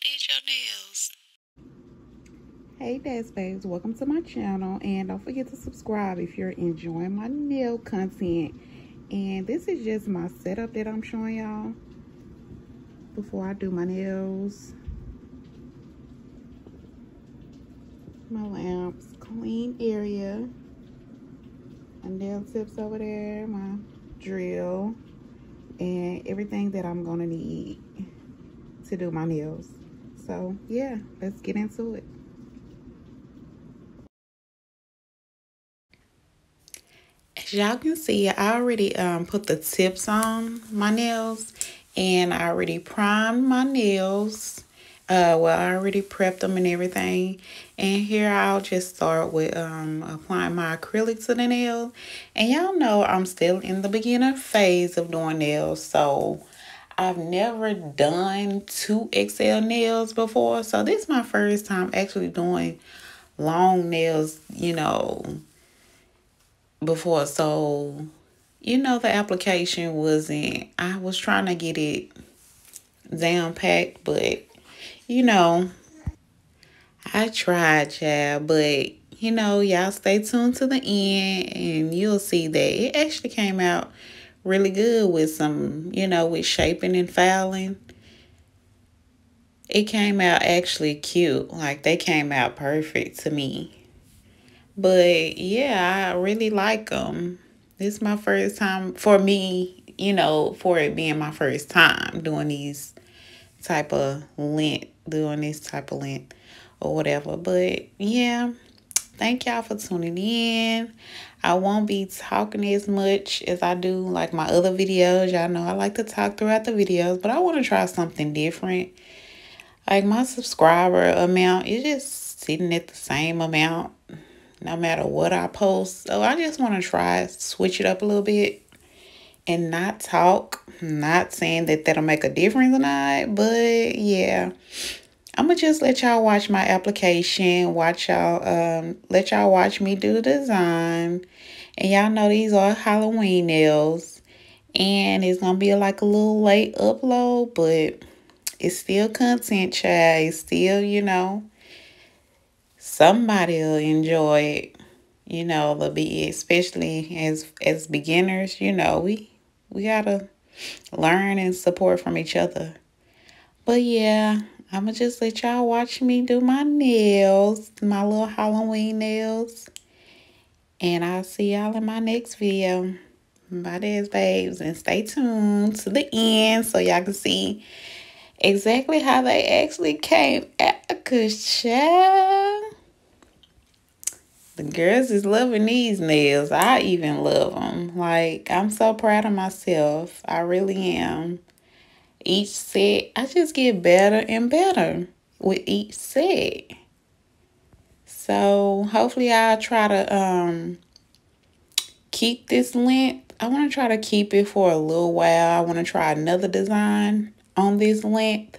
did your nails? Hey Des Babes, welcome to my channel and don't forget to subscribe if you're enjoying my nail content. And this is just my setup that I'm showing y'all before I do my nails. My lamps, clean area. My nail tips over there, my drill, and everything that I'm gonna need to do my nails. So yeah, let's get into it. As y'all can see, I already um, put the tips on my nails and I already primed my nails. Uh, well, I already prepped them and everything. And here I'll just start with um, applying my acrylic to the nail. And y'all know I'm still in the beginner phase of doing nails. So I've never done two XL nails before. So this is my first time actually doing long nails, you know, before. So, you know, the application wasn't, I was trying to get it down packed, but you know, I tried, child, but you know, y'all stay tuned to the end and you'll see that it actually came out really good with some, you know, with shaping and filing. It came out actually cute. Like they came out perfect to me. But yeah, I really like them. This is my first time for me, you know, for it being my first time doing these type of length doing this type of length or whatever. But yeah, thank y'all for tuning in. I won't be talking as much as I do like my other videos. Y'all know I like to talk throughout the videos, but I want to try something different. Like my subscriber amount is just sitting at the same amount no matter what I post. So I just want to try switch it up a little bit and not talk. not saying that that'll make a difference or not, but yeah. I'm gonna just let y'all watch my application, watch y'all, um, let y'all watch me do the design. And y'all know these are Halloween nails. And it's gonna be like a little late upload, but it's still content, child. It's still, you know, somebody will enjoy it, you know, a bit, especially as as beginners, you know, we we gotta learn and support from each other. But yeah, I'm going to just let y'all watch me do my nails, my little Halloween nails. And I'll see y'all in my next video. Bye, Des Babes. And stay tuned to the end so y'all can see exactly how they actually came out. Because, child, the girls is loving these nails. I even love them. Like, I'm so proud of myself. I really am each set, I just get better and better with each set. So hopefully I'll try to um keep this length. I want to try to keep it for a little while. I want to try another design on this length.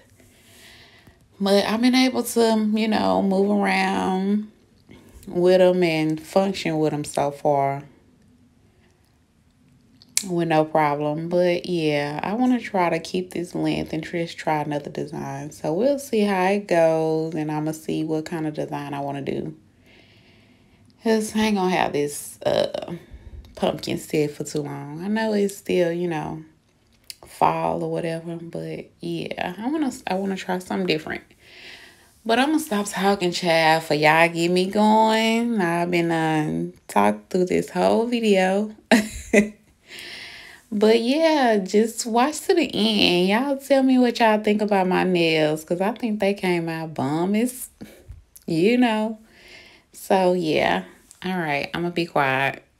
But I've been able to, you know, move around with them and function with them so far with no problem. But yeah, I want to try to keep this length and just try another design. So we'll see how it goes and I'm to see what kind of design I want to do. Because I ain't to have this uh, pumpkin set for too long. I know it's still, you know, fall or whatever. But yeah, I want to I want to try something different. But I'm to stop talking, Chad, for y'all get me going. I've been uh, talk through this whole video. But yeah, just watch to the end. Y'all tell me what y'all think about my nails because I think they came out bomb. It's, you know. So yeah. All right, I'm going to be quiet.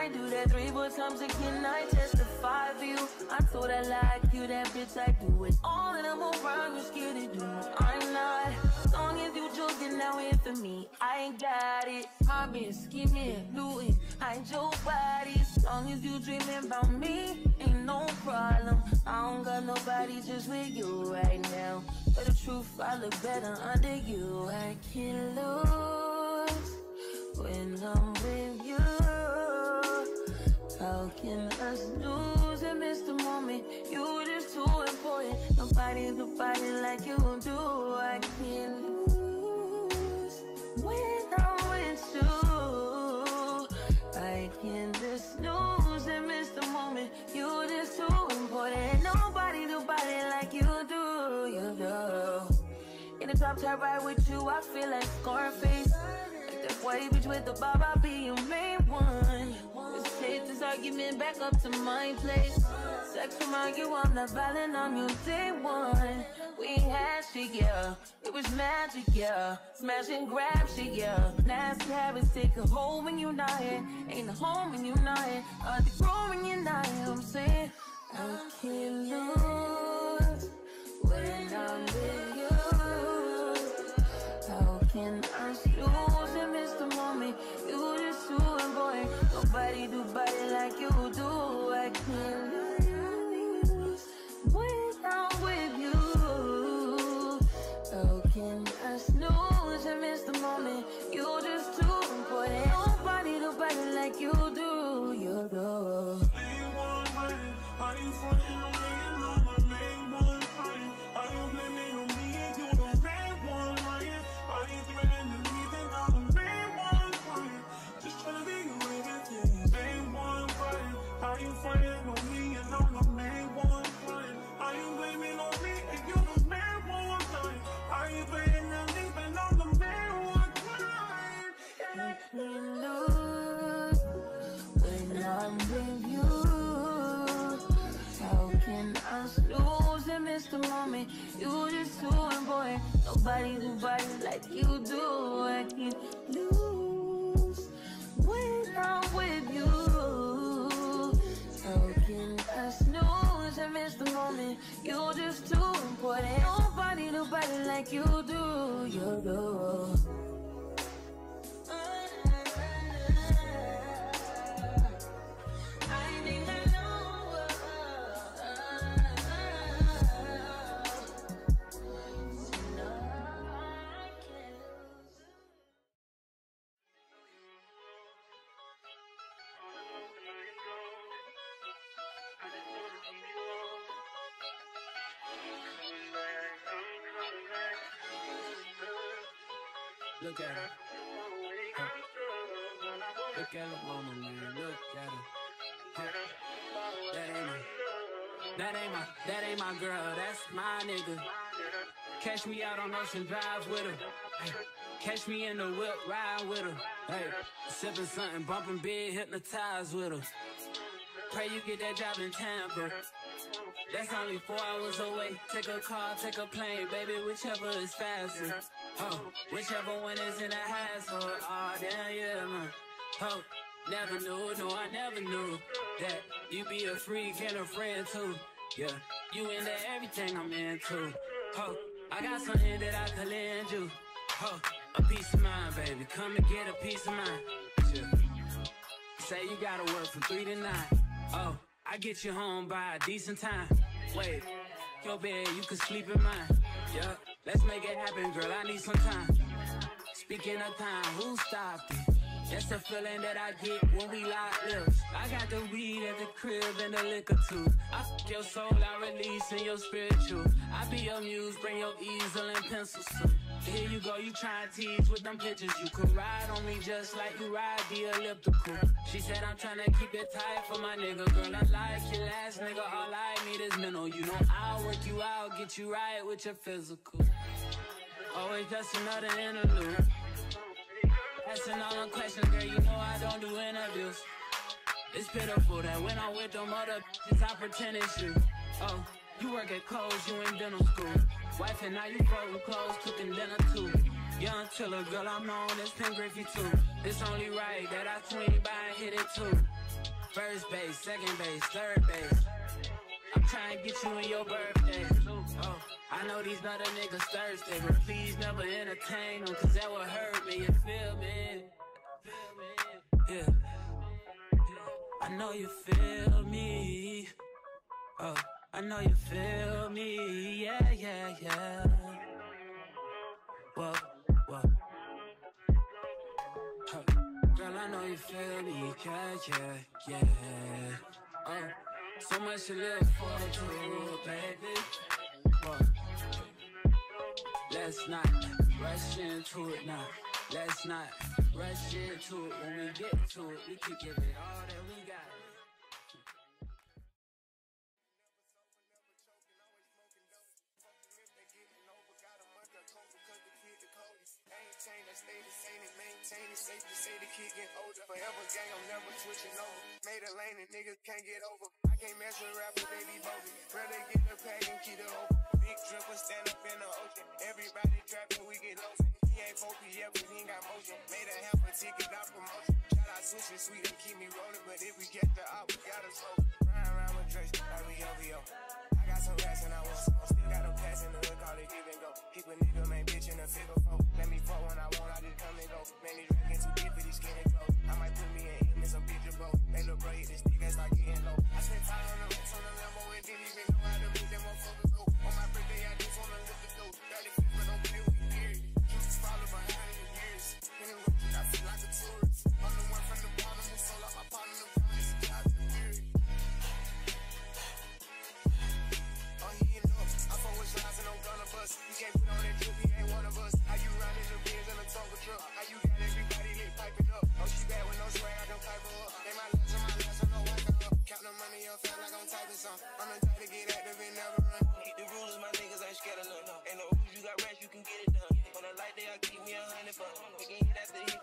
I do that three more times again, I testify for you. I told I like you, that bitch, I do it. All that I'm around, you're scared to do. I'm not. As long as you joking, now me, I ain't got it. Mobbing, scheming, looting. I ain't your body. As long as you dreaming about me, ain't no problem. I don't got nobody just with you right now. But the truth, I look better under you. I can't lose when I'm you. How can us lose and miss the moment? You just too important. Nobody do body like you do. I can't lose when I'm with you. I can't just lose and miss the moment. You just too important. Nobody do body like you do. You do. In the top tier ride with you, I feel like Scarface. Like that white bitch with the bob, I'll be your main one. This argument back up to my place. Sex remind you I'm not violent on you day one. We had shit, yeah. It was magic, yeah. Smash and grab shit, yeah. Nasty habits take a hold when you're not here. Ain't a home when you're not here. Are they grow when you're not here? I'm saying I can't lose when I'm with you. How can I Nobody do body like you do. Frontin' on me and I'm the main one? How you blaming on me and you the main one running? How you threatening me then I'm the main one? I can't lose when I'm with you. How can I lose and miss the moment? You just too important. Nobody do body like you do. Nobody do body like you do. You do. Look at her. Huh. Look at her mama, man. Look at her. Huh. That ain't my, that ain't my, that ain't my girl. That's my nigga. Catch me out on Ocean Drive with her. Catch me in the whip, ride with her. Hey, sipping something, bumping big, hypnotized with her. Pray you get that job in Tampa. That's only four hours away. Take a car, take a plane, baby, whichever is faster. Oh, whichever one is in the hassle. Oh, damn, yeah, man. Oh, never knew, no, I never knew that you be a freak and a friend too. Yeah, you into everything I'm into. Oh, I got something that I could lend you. Oh, a piece of mind, baby. Come and get a piece of mind. Yeah. Say you gotta work from three to nine. Oh, I get you home by a decent time. Wait, your bed, you can sleep in mine. Yeah, let's make it happen, girl. I need some time. Speaking of time, who stopped it? That's the feeling that I get when we lock lips. I got the weed at the crib and the liquor too. I f your soul, I release in your spiritual. I be your muse, bring your easel and pencils. Here you go, you try and tease with them pictures. You could ride on me just like you ride the elliptical. She said I'm trying to keep it tight for my nigga. Girl, I like your last nigga. All I need is mental. You know I'll work you out, get you right with your physical. Always just another interlude. Asking all them questions, girl, you know I don't do interviews. It's pitiful that when I'm with them other bitches, I pretend it's you. Oh, you work at Kohl's, you in dental school. Wife and now you folding clothes, cooking dinner too. Young Tiller, girl, I'm known as Ken Griffey too. It's only right that I swing by and hit it too. First base, second base, third base. I'm trying to get you in your birthday. Oh, I I know these other niggas thirsty, but please never entertain them, cause that would hurt me, you feel me? Yeah. I know you feel me. Oh, I know you feel me. Yeah, yeah, yeah. Whoa, whoa. Huh. Girl, I know you feel me. Yeah, yeah, yeah. Oh, so much to live for, too, baby. Whoa. Let's not rush into it now. Let's not rush into it. When we get to it, we can give it all that we got. Stay the same and maintain it. Safe to say the kid get older. Forever gang, I'm never switching over. Made a lane and niggas can't get over. I can't mess with rappers, they be bogus. Rather get the pack and keep it open. Big dripper stand up in the ocean. Everybody trapping, we get lost. He ain't 4P yet, but he ain't got motion. Made a half a ticket, out promotion. Shout out switching sweet and keep me rolling. But if we get the out, we gotta slow. Ride around with Drake, like we OVO. I got some rats and I want some. Still got a pass in the hood, call it give and go. Keep a nigga, man, bitch in a figure. Let me fuck when I want, I just come and go. Man, these rackets too deep for these skinny clothes. I might put me in him in some bitch boat. They look bro, this nigga start getting low. I spent time on the on the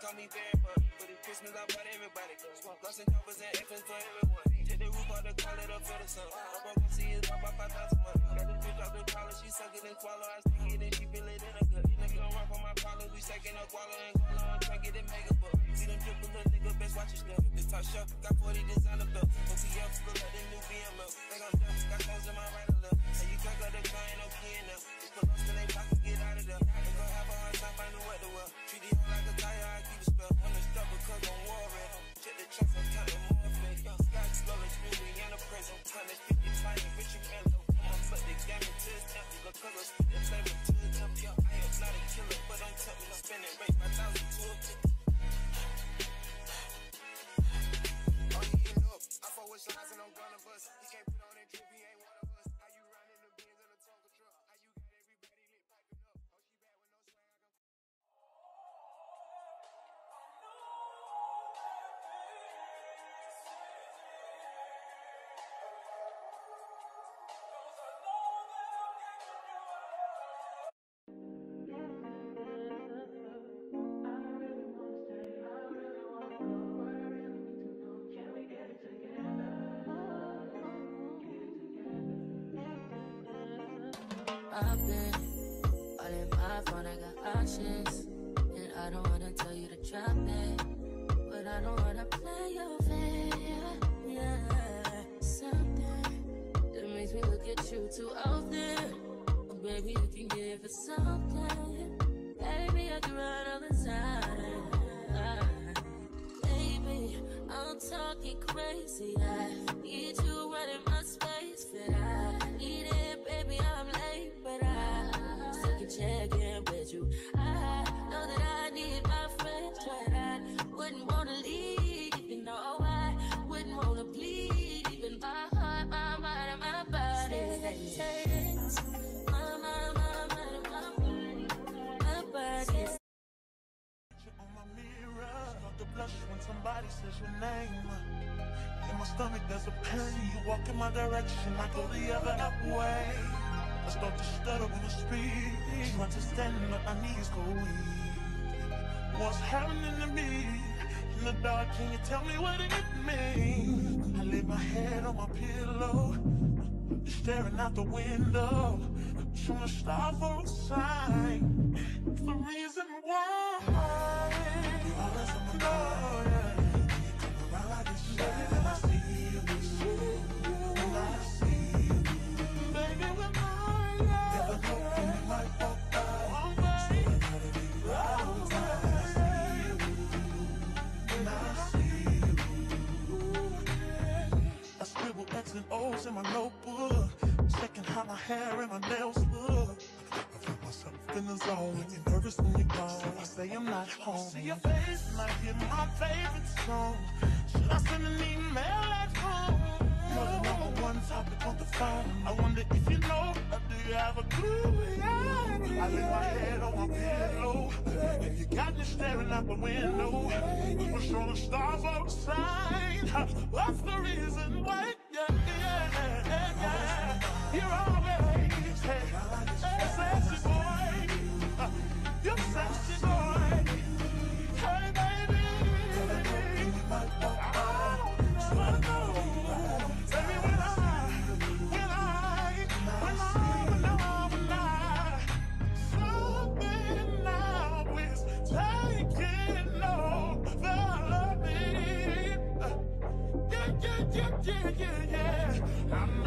call me fun. But it's Christmas, I bought everybody guns. Lost and choppers and F's for everyone. Take the roof out the call it up for the sun. I'm gonna see it drop by 5,000 money. Got this bitch off the collar, she suck it and swallow. I stick it and she feel it in her gut. Nigga don't run for my problems, we stacking up guala and guala. I'm trying to get it mega buck. See them triple little nigga, best watch your step. This top shelf, got 40 designer belt. OTF, look like the new BM. They gon' jump, got clothes in my right and left. And you can't go to car, ain't no key there. Just put us in they pocket, get out of there. In the prison. Tonnage 50 flying, bitch, you can low. I'ma put the game into his temp. Look, cause I spit the flavor to the. Yo, I am not a killer, but I'm. I'm spending rate by thousand to a direction, I go the other way. I start to stutter when I speak. Trying to stand up, my knees go weak. What's happening to me? In the dark, can you tell me what it means? I lay my head on my pillow, staring out the window. Trying to stop for a sign. The reason and O's in my notebook. Checking how my hair and my nails look. I put myself in the zone when you're nervous when you're gone. I say I'm not home. See your face and I hear my favorite song. Should I send an email at home? You're the number one topic on the phone. I wonder if you know, or do you have a clue? Yeah, yeah. I lay my head on my pillow. And you got me staring out the window. We're showing stars outside. What's the reason why? Yeah, yeah, yeah. I'm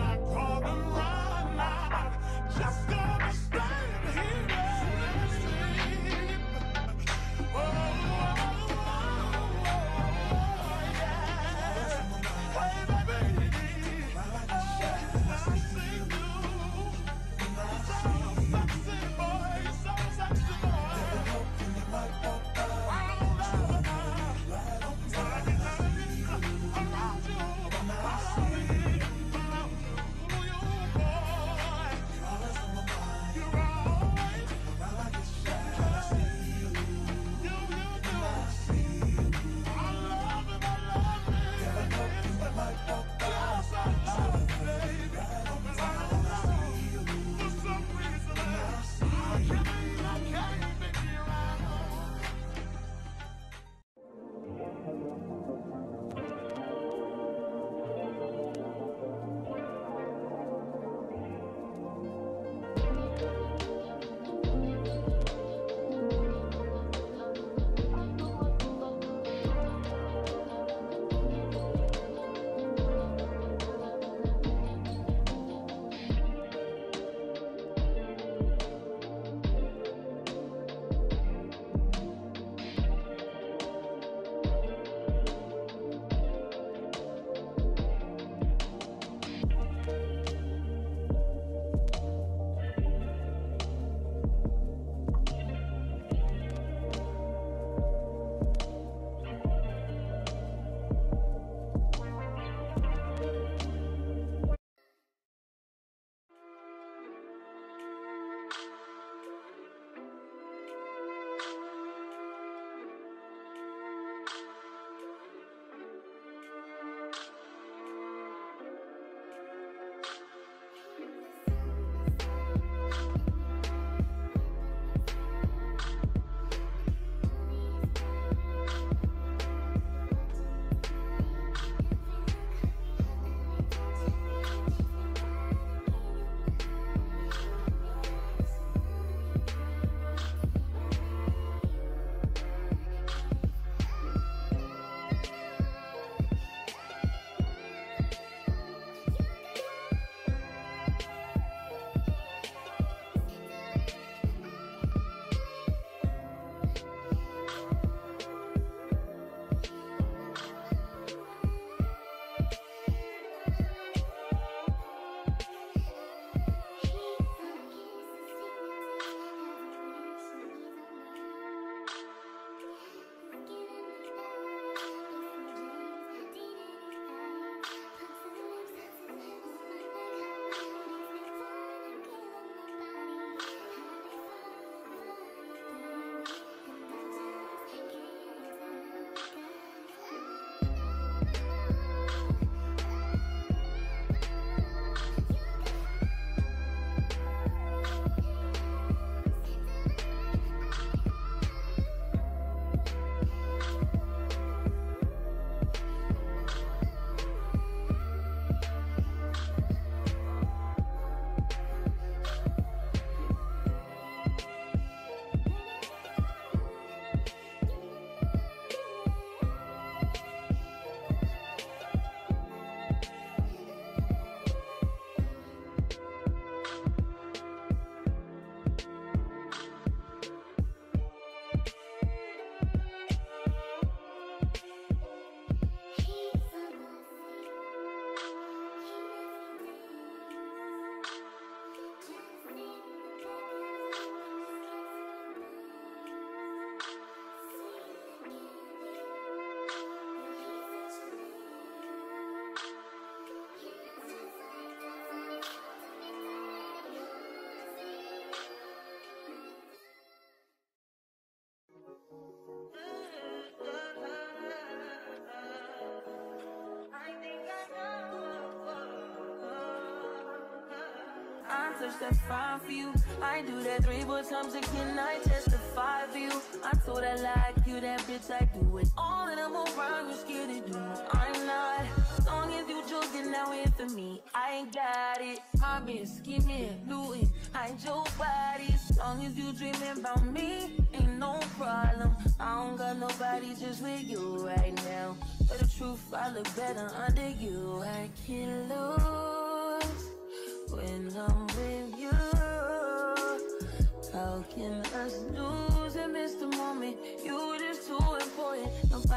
is that fine for you? I do that three more times again, I testify for you. I told I like you, that bitch, I do it. All of them around you scared to do it. I'm not. As long as you joking now in for me, I ain't got it. I've been scheming, looting, hide your body. As long as you dreaming about me, ain't no problem. I don't got nobody just with you right now. But the truth, I look better under you. I can't lose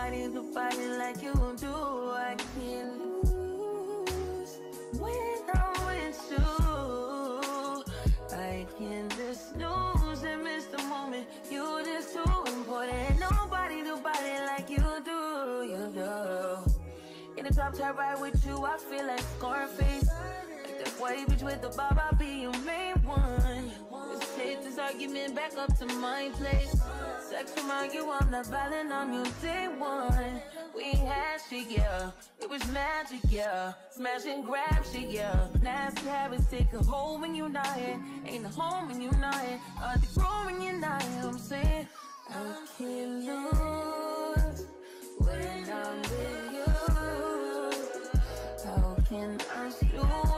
Nobody do body like you do. I can't lose when I'm with you. I can just lose and miss the moment. You just too important. Nobody do body like you do. You do. In the top top ride with you, I feel like Scarface. Like that white bitch with the bob, I'll be your main one. Let's take this argument back up to my place. Sex from argue, I'm not violent on you day one. We had shit, yeah. It was magic, yeah. Smash and grab shit, yeah. Nasty habits take a hold when you're not here. Ain't a home when you're not here. Hard to grow when you're not here. I'm saying I can't lose when I'm with you. How can I lose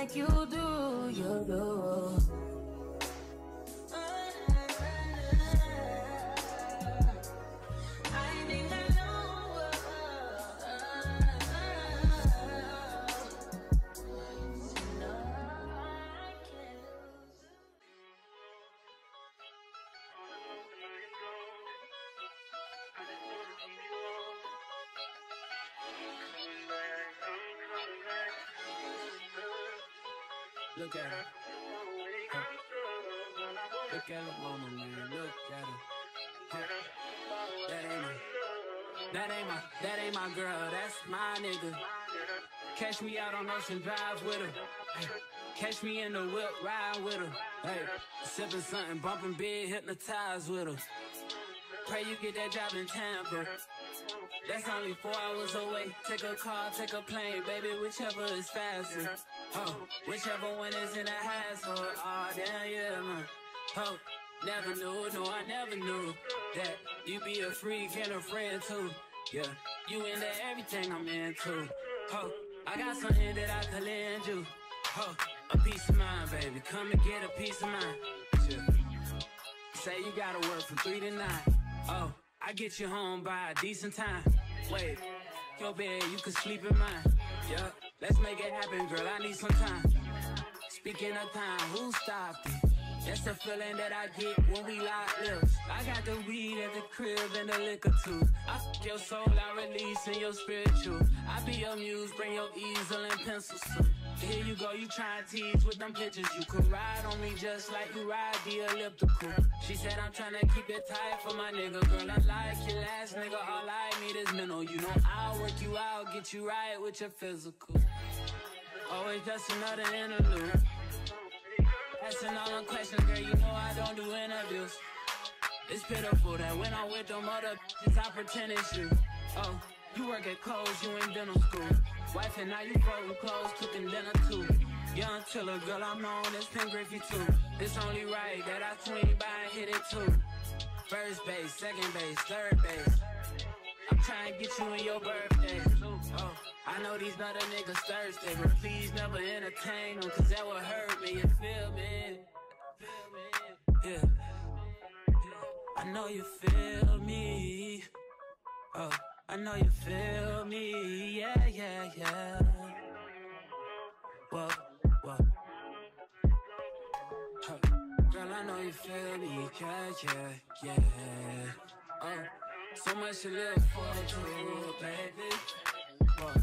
like you do. You do. Ocean Drive with her. Catch me in the whip, ride with her. Hey, sipping something, bumping big, hypnotized with her. Pray you get that job in Tampa. That's only four hours away. Take a car, take a plane, baby, whichever is faster. Oh, whichever one is in the hassle. Oh, damn, yeah, man. Oh, never knew, no, I never knew that you be a freak and a friend too. Yeah, you into everything I'm into. Oh, I got something that I could lend you. Oh, a piece of mind, baby. Come and get a piece of mind. Say you gotta work from three to nine. Oh, I get you home by a decent time. Wait, your bed, you can sleep in mine. Yeah, let's make it happen, girl. I need some time. Speaking of time, who stopped it? That's the feeling that I get when we lock lips. I got the weed at the crib and the liquor too. I f your soul, I release in your spiritual. I be your muse, bring your easel and pencils. Here you go, you try to tease with them pictures. You could ride on me just like you ride the elliptical. She said I'm trying to keep it tight for my nigga. Girl, I like your last nigga. All I need is mental. You know I'll work you out, get you right with your physical. Always just another interlude. Asking all them questions, girl, you know I don't do interviews. It's pitiful that when I'm with them other bitches, I pretend it's you. Oh, you work at Kohl's, you in dental school. Wife and now you folding clothes, cooking dinner too. Young Tiller, girl, I'm known as Ken Griffey too. It's only right that I swing by and hit it too. First base, second base, third base. I'm trying to get you in your birthday. Oh, I know these other niggas thirsty, but please never entertain them, cause that would hurt me, you feel me? Yeah. I know you feel me. Oh, I know you feel me. Yeah, yeah, yeah. Whoa, whoa. Girl, I know you feel me. Yeah, yeah, yeah. Oh, so much to live for, true, baby. Whoa.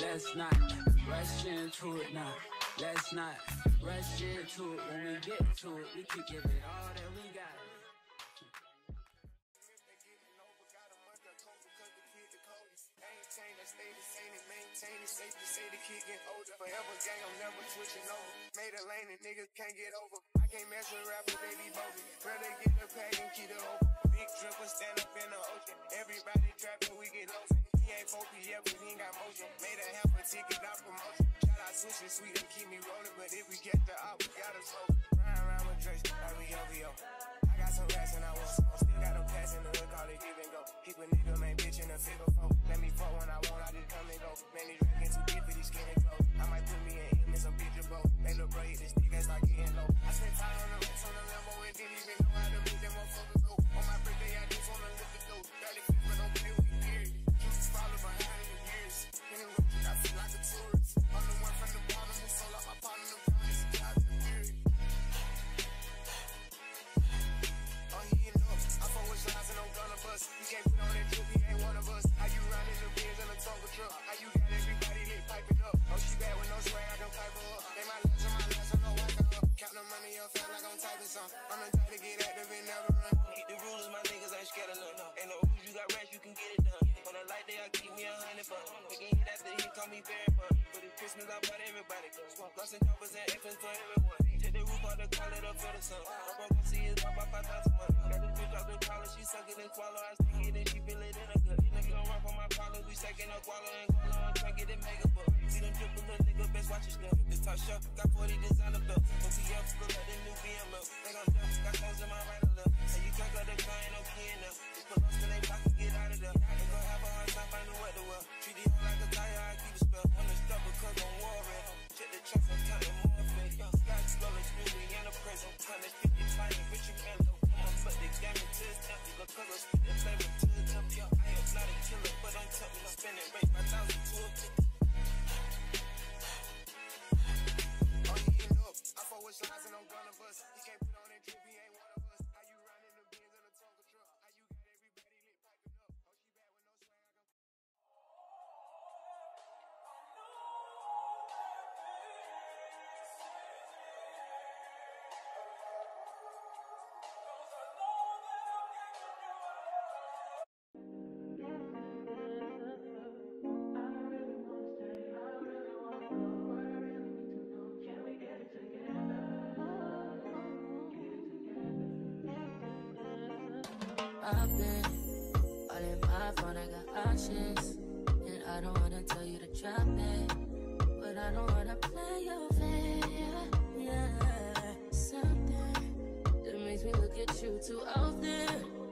Let's not rush into it now. Let's not rush into it. When we get to it, we can give it all that we got. The the. Maintain, I stay the same and maintain it. Safe to say the kid getting older. Forever gang, I'm never switching over. Made a lane and niggas can't get over. I can't mess with rappers, they be bogus. Rather get the pack and keep it open. Big dripper, stand up in the ocean. Everybody trapping, we get lost. He ain't focused yet, but he ain't got motion. Made a half a ticket, not promotion. Shout out switching sweet and keep me rolling. But if we get the out, we gotta slow. Ride around with Drake, like we OVO. I got some rats and I want some. Still got them pass in the hood, call it give and go. Christmas, I bought everybody guns. Lost and and F's for everyone. Take the roof out the it up for the sun. I'm broke, see it drop by 5,000 money. Got this bitch out the collar, she suck and swallow. I stick it and she feel it in her gut. Nigga don't run from my collar, we stacking up guala and guala. I'm trying to get it mega buck. See them drip, little nigga, best watch your step. This top shelf, got 40 designer belts. OTF, look like the new BMW. Think I'm got clothes in my right and left. And you drink up the car, ain't no key in I'm spending rate 5,000 to a tick. All in my phone, I got options. And I don't wanna tell you to drop it. But I don't wanna play your fair. Yeah, something that makes me look at you too often.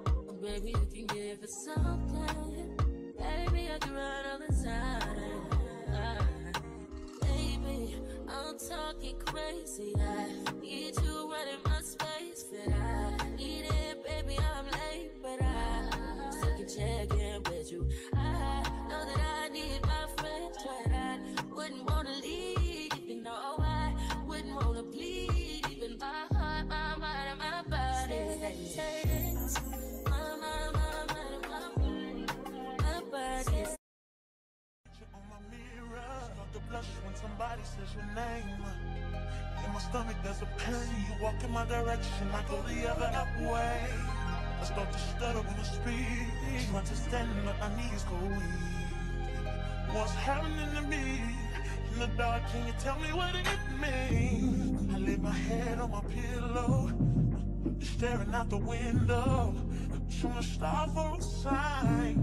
Oh, baby, you can give it something. Baby, I can run on the side. Baby, I'm talking crazy. Name. In my stomach, there's a pain. You walk in my direction, I go the other way. I start to stutter when I speak. Understanding that my knees go weak. What's happening to me? In the dark, can you tell me what it means? I lay my head on my pillow, staring out the window. Trying to stop for a sign.